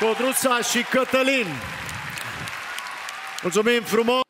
Codruța și Cătălin. Mulțumim frumos!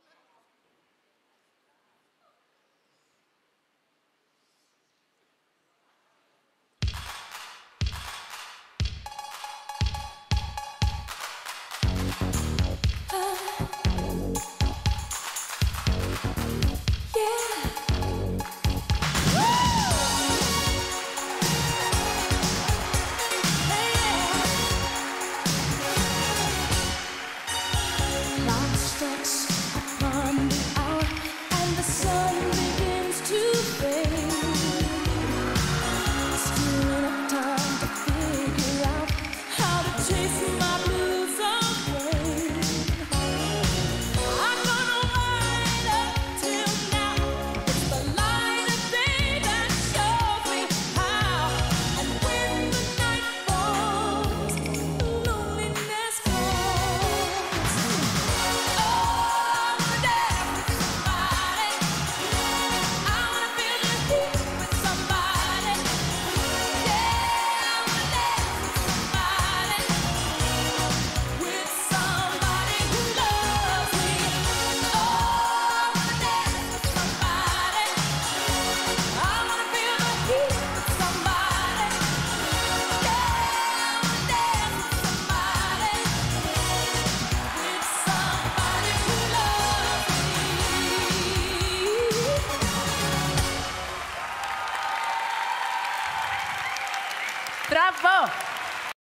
Bravo!